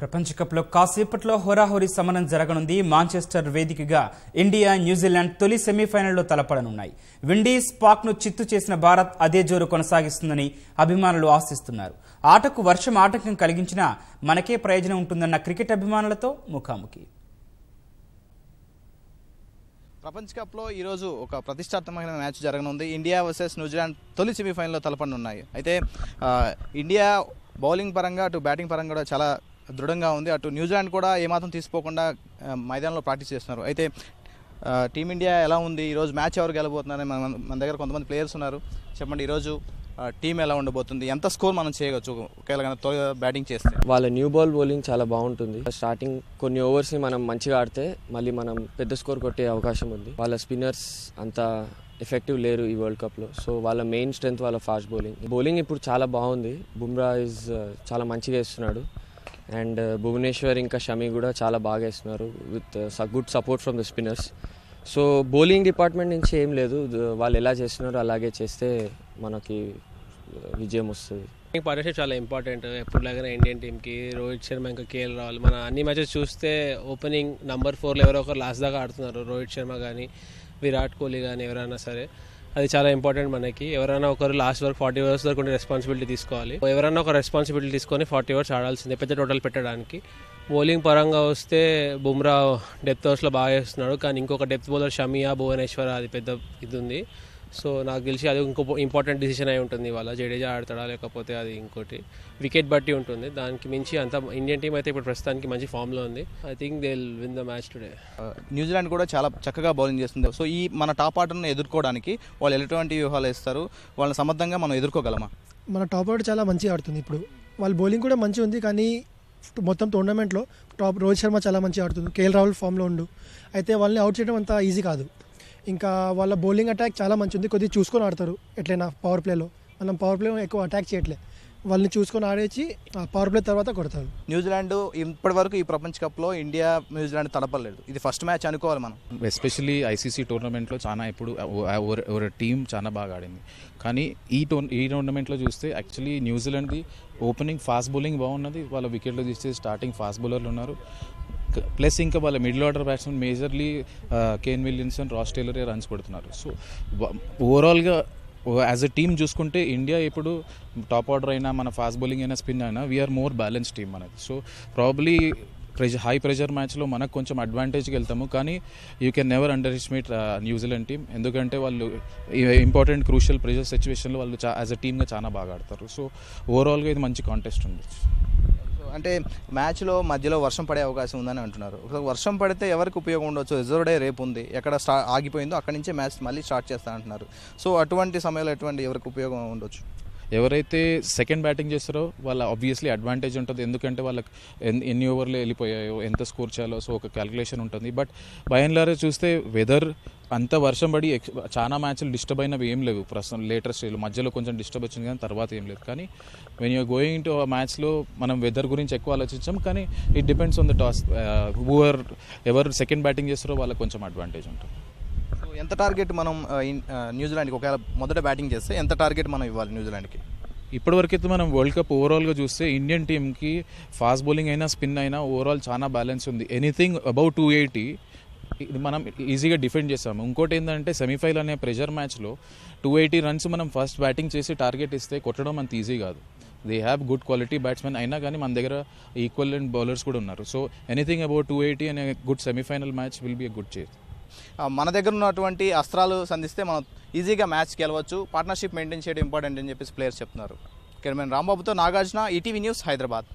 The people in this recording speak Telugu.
ప్రపంచకప్లో కాసేపట్లో హోరాహోరీ సమరం జరగనుంది. మాంచెస్టర్ వేదికగా ఇండియా న్యూజిలాండ్ తొలి సెమీఫైనల్లో తలపడనున్నాయి. విండీస్ పాక్ను చిత్తు చేసిన భారత్ అదే జోరు కొనసాగిస్తుందని అభిమానులు ఆశిస్తున్నారు. ఆటకు వర్షం ఆటంకం కలిగించినా మనకే ప్రయోజనం ఉంటుందన్న క్రికెట్ అభిమానులతో ముఖాముఖి. ప్రపంచ కప్లో ఈరోజు ఒక ప్రతిష్టాత్మకమైన మ్యాచ్ జరగనుంది. ఇండియా వర్సెస్ న్యూజిలాండ్ తొలి సెమీఫైనల్లో తలపడనున్నాయి. అయితే ఇండియా బౌలింగ్ పరంగా అటు బ్యాటింగ్ పరంగా కూడా చాలా దృఢంగా ఉంది. అటు న్యూజిలాండ్ కూడా ఏమాత్రం తీసిపోకుండా మైదానంలో ప్రాక్టీస్ చేస్తున్నారు. అయితే టీమిండియా ఎలా ఉంది? ఈరోజు మ్యాచ్ ఎవరు గెలబోతున్నారని మన మన దగ్గర కొంతమంది ప్లేయర్స్ ఉన్నారు. చెప్పండి ఈరోజు టీం ఎలా ఉండబోతుంది? ఎంత స్కోర్ మనం చేయవచ్చు? ఒకవేళ త్వరగా బ్యాటింగ్ చేస్తే. వాళ్ళ న్యూ బాల్ బౌలింగ్ చాలా బాగుంటుంది. స్టార్టింగ్ కొన్ని ఓవర్స్ని మనం మంచిగా ఆడితే మళ్ళీ మనం పెద్ద స్కోర్ కొట్టే అవకాశం ఉంది. వాళ్ళ స్పిన్నర్స్ అంత ఎఫెక్టివ్ లేరు ఈ వరల్డ్ కప్లో. సో వాళ్ళ మెయిన్ స్ట్రెంత్ వాళ్ళ ఫాస్ట్ బౌలింగ్. బౌలింగ్ ఇప్పుడు చాలా బాగుంది. బుమ్రా ఇస్ చాలా మంచిగా వేస్తున్నాడు. అండ్ భువనేశ్వర్ ఇంకా షమి కూడా చాలా బాగా వేస్తున్నారు with good support from the spinners. So bowling department నుంచి ఏం లేదు. వాళ్ళు ఎలా చేస్తున్నారో అలాగే చేస్తే మనకి విజయం వస్తుంది. పార్ట్నర్షిప్ చాలా ఇంపార్టెంట్ ఎప్పుడులాగానే ఇండియన్ టీంకి రోహిత్ శర్మ ఇంకా కేఎల్ రావాలి. మన అన్ని మ్యాచెస్ చూస్తే ఓపెనింగ్ నంబర్ ఫోర్లో ఎవరో ఒకరు లాస్ట్ దాకా ఆడుతున్నారు. రోహిత్ శర్మ కానీ విరాట్ కోహ్లీ కానీ ఎవరైనా సరే. అది చాలా ఇంపార్టెంట్ మనకి. ఎవరైనా ఒకరు లాస్ట్ వరకు ఫార్టీ అవర్స్ వరకు ఉండే రెస్పాన్సిబిలిటీ తీసుకోవాలి. ఎవరైనా ఒక రెస్పాన్సిబిలిటీ తీసుకొని ఫార్టీ అవర్స్ ఆడాల్సిందే పెద్ద టోటల్ పెట్టడానికి. బౌలింగ్ పరంగా వస్తే బుమ్రా డెప్త్ ఓవర్స్లో బాగా చేస్తున్నాడు కానీ ఇంకొక డెప్త్ బౌలర్ షమియా భువనేశ్వర్ అది పెద్ద ఇది ఉంది. సో నాకు తెలిసి అది ఇంకో ఇంపార్టెంట్ డిసిషన్ అయి ఉంటుంది ఇవాళ. జడేజా ఆడతాడా లేకపోతే అది ఇంకోటి. వికెట్ బట్టి ఉంటుంది. దానికి మించి అంత ఇండియన్ టీం అయితే ఇప్పుడు ప్రస్తుతానికి మంచి ఫామ్లో ఉంది. I think they win the match today New Zealand కూడా చాలా చక్కగా బౌలింగ్ చేస్తుంది. సో ఈ మన టాప్ ఆర్డర్ను ఎదుర్కోవడానికి వాళ్ళు ఎలాంటి వ్యూహాలు ఇస్తారు వాళ్ళని సమర్థంగా మనం ఎదుర్కోగలమా? మన టాప్ ఆర్డర్ చాలా మంచిగా ఆడుతుంది ఇప్పుడు. వాళ్ళ బౌలింగ్ కూడా మంచిగా ఉంది కానీ మొత్తం టోర్నమెంట్లో టాప్ రోహిత్ శర్మ చాలా మంచిగా ఆడుతుంది. కేఎల్ రాహుల్ ఫామ్లో ఉండు. అయితే వాళ్ళని అవుట్ చేయడం అంత ఈజీ కాదు. ఇంకా వాళ్ళ బౌలింగ్ అటాక్ చాలా మంచి ఉంది కొద్దిగా చూసుకొని ఆడతారు ఎట్లయినా పవర్ ప్లేలో మనం పవర్ ప్లేలో ఎక్కువ అటాక్ చేయట్లే. వాళ్ళని చూసుకొని ఆడేసి పవర్ ప్లే తర్వాత కొడతారు. న్యూజిలాండ్ ఇప్పటి వరకు ఈ ప్రపంచ కప్లో ఇండియా న్యూజిలాండ్ తడపలేదు ఇది ఫస్ట్ మ్యాచ్ అనుకోవాలి మనం. ఎస్పెషల్లీ ఐసీసీ టోర్నమెంట్లో చాలా ఇప్పుడు ఒక టీం చాలా బాగా ఆడింది. కానీ ఈ టోర్ ఈ టోర్నమెంట్లో చూస్తే యాక్చువల్లీ న్యూజిలాండ్ది ఓపెనింగ్ ఫాస్ట్ బౌలింగ్ బాగున్నది. వాళ్ళ వికెట్లు తీస్తే స్టార్టింగ్ ఫాస్ట్ బౌలర్లు ఉన్నారు. ప్లస్ ఇంకా వాళ్ళ middle order batsmen majorly Kane Williamson Ross Taylor runs కొడుతున్నారు. సో ఓవరాల్గా యాజ్ ఎ టీమ్ చూసుకుంటే ఇండియా ఇప్పుడు టాప్ ఆర్డర్ అయినా మన ఫాస్ట్ బౌలింగ్ అయినా స్పిన్ అయినా వీఆర్ మోర్ బ్యాలెన్స్ టీమ్ అనేది so probably pressure high pressure మ్యాచ్లో మనకు కొంచెం అడ్వాంటేజ్కి వెళ్తాము కానీ you can never underestimate New Zealand team ఎందుకంటే వాళ్ళు ఇంపార్టెంట్ క్రూషియల్ ప్రెజర్ సిచ్యువేషన్లో వాళ్ళు యాజ్ అ టీమ్గా చాలా బాగా ఆడతారు. సో ఓవరాల్గా ఇది మంచి కాంటెస్ట్ ఉండొచ్చు అంటే మ్యాచ్లో మధ్యలో వర్షం పడే అవకాశం ఉందని అంటున్నారు. వర్షం పడితే ఎవరికి ఉపయోగం ఉండొచ్చు? రిజర్వ్ డే రేపు ఉంది. ఎక్కడ స్టా ఆగిపోయిందో అక్కడి నుంచే మ్యాచ్ మళ్ళీ స్టార్ట్ చేస్తానంటున్నారు సో అటువంటి సమయంలో ఎటువంటి ఎవరికి ఉపయోగం ఉండొచ్చు? ఎవరైతే సెకండ్ బ్యాటింగ్ చేస్తారో వాళ్ళ ఆబ్వియస్లీ అడ్వాంటేజ్ ఉంటుంది. ఎందుకంటే వాళ్ళకి ఎన్ని ఓవర్లు వెళ్ళిపోయాయో ఎంత స్కోర్ చేయాలో సో ఒక క్యాలిక్యులేషన్ ఉంటుంది. బట్ బై అండ్ చూస్తే వెదర్ అంత వర్షం పడి చాలా మ్యాచ్లు డిస్టర్బ్ అయినవి ఏం లేవు. ప్రస్తుతం లేటెస్ట్ స్టేజ్లో మధ్యలో కొంచెం డిస్టర్బ్ వచ్చింది కానీ తర్వాత ఏం లేదు. కానీ వెన్ యూర్ గోయింగ్ టు ఆ మ్యాచ్లో మనం వెదర్ గురించి ఎక్కువ ఆలోచించాం కానీ it depends on the toss who are ఎవరు సెకండ్ బ్యాటింగ్ చేస్తారో వాళ్ళకి కొంచెం అడ్వాంటేజ్ ఉంటుంది. సో ఎంత టార్గెట్ మనం ఆ, ఇన్- ఆ, న్యూజిలాండ్కి ఒకవేళ మొదట బ్యాటింగ్ చేస్తే ఎంత టార్గెట్ మనం ఇవ్వాలి న్యూజిలాండ్కి ఇప్పటివరకైతే మనం వరల్డ్ కప్ ఓవరాల్గా చూస్తే ఇండియన్ టీంకి ఫాస్ట్ బౌలింగ్ అయినా స్పిన్ అయినా ఓవరాల్ చాలా బ్యాలెన్స్ ఉంది. ఎనీథింగ్ అబౌట్ టూ ఎయిటీ ఇది మనం ఈజీగా డిఫెండ్ చేస్తాము. ఇంకోటి ఏంటంటే సెమీఫైనల్ అనే ప్రెషర్ మ్యాచ్లో టూ ఎయిటీ రన్స్ మనం ఫస్ట్ బ్యాటింగ్ చేసి టార్గెట్ ఇస్తే కొట్టడం అంత ఈజీ కాదు. They have good quality batsmen అయినా కానీ మన దగ్గర ఈక్వల్ అండ్ బౌలర్స్ కూడా ఉన్నారు. So anything about two eighty అనే good semifinal match will be a good chase మన దగ్గర ఉన్నటువంటి అస్త్రాలు సంధిస్తే మనం ఈజీగా మ్యాచ్ గెలవచ్చు. పార్ట్నర్షిప్ మెయింటైన్ చేయడం ఇంపార్టెంట్ అని చెప్పేసి ప్లేయర్స్ చెప్తున్నారు. కెమెరామెన్ రాంబాబుతో నాగార్జున ఈటీవీ న్యూస్ హైదరాబాద్.